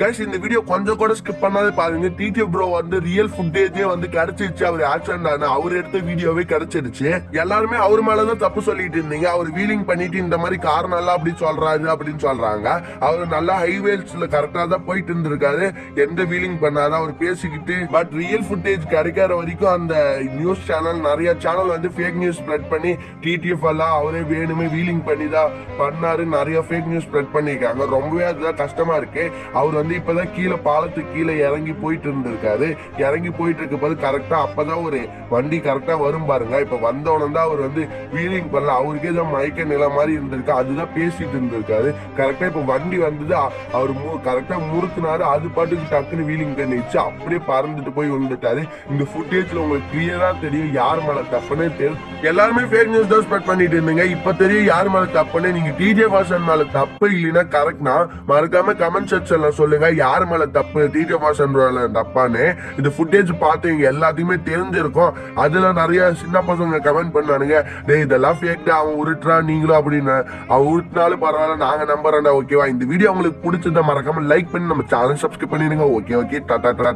Guys இந்த video கொஞ்சம் கூட ஸ்கிப் பண்ணாத பாருங்க. டிடி ப்ரோ வந்து ரியல் ஃபுட்டேஜே வந்து கிடைச்சிருச்சு. அவர் ஆக்சிடென்ட் ஆன அவர் எடுத்த வீடியோவே கிடைச்சிருச்சு. எல்லாருமே அவர் மேலதான் தப்பு சொல்லிட்டு இருந்தீங்க. அவர் வீலிங் பண்ணிட்டு இந்த மாதிரி கார் நல்லா அப்படி சொல்றாரு அப்படின்னு சொல்றாங்க. அவர் நல்லா ஹைவேஸ்ல கரெக்டா தான் போயிட்டு இருந்திருக்காரு. எந்த வீலிங் பண்ணாத அவர் பேசிக்கிட்டு. பட் ரியல் ஃபுட்டேஜ் கிடைக்கிற வரைக்கும் அந்த நியூஸ் சேனல் நிறைய சேனல் வந்து ஃபேக் நியூஸ் ஸ்ப்ரெட் பண்ணி டிடிஎஃப் எல்லாம் அவரே வேணுமே வீலிங் பண்ணி தான் பண்ணாரு. நிறைய ஃபேக் நியூஸ் ஸ்ப்ரெட் பண்ணியிருக்காங்க. ரொம்பவே அதுதான் கஷ்டமா இருக்கு. அவர் வந்து இப்பதான் கீழே பாலத்துக்கு கீழே இறங்கி போயிட்டு இருந்திருக்காரு. இறங்கி போயிட்டு இருக்க போது கரெக்டா அப்பதான் ஒரு வண்டி கரெக்டா வரும் பாருங்க. இப்ப வந்தவன தான் அவர் வந்து வீலிங் பண்ணல அவருக்கே தான் மயக்க நில மாதிரி இருந்திருக்கு. அதுதான் பேசிட்டு இருந்திருக்காரு. கரெக்டா இப்ப வண்டி வந்தது அவர் கரெக்டா முறுக்குனாரு. அது பாட்டுக்கு டக்குன்னு வீலிங் பண்ணிச்சு அப்படியே பறந்துட்டு போய் வந்துட்டாரு இந்த ஃபுட்டேஜ்ல உங்களுக்கு கிளியரா தெரியும் யார் மேல தப்புன்னு தெரியும் எல்லாருமே ஃபேக் நியூஸ் தான் ஸ்ப்ரெட் பண்ணிட்டு இருந்தீங்க. இப்ப தெரியும் யார் மேல தப்புன்னு நீங்க டிஜே வாசன் மேல தப்பு இல்லைன்னா கரெக்ட்னா மறக்காம கமெண்ட் செக்ஷன்ல சொல்லுங்க யார் மேல தப்பு? டிடி வாசன் தப்பான்னு. இந்த ஃபுட்டேஜ் பார்த்து இங்க எல்லாத்தையுமே தெரிஞ்சிருக்கும். அதுல நிறைய சின்ன பசங்க கமெண்ட் பண்ணானுங்க. டேய் இதெல்லாம் ஃபேக் அவன் உருட்டுறான் நீங்களும் அப்படின்னு. அவன் உருட்டினாலும் பரவாயில்ல நாங்க நம்புறேன்டா ஓகேவா இந்த வீடியோ உங்களுக்கு பிடிச்சத மறக்காம லைக் பண்ணி நம்ம சேனல் சப்ஸ்கிரைப் பண்ணிடுங்க. Okay okay tata tata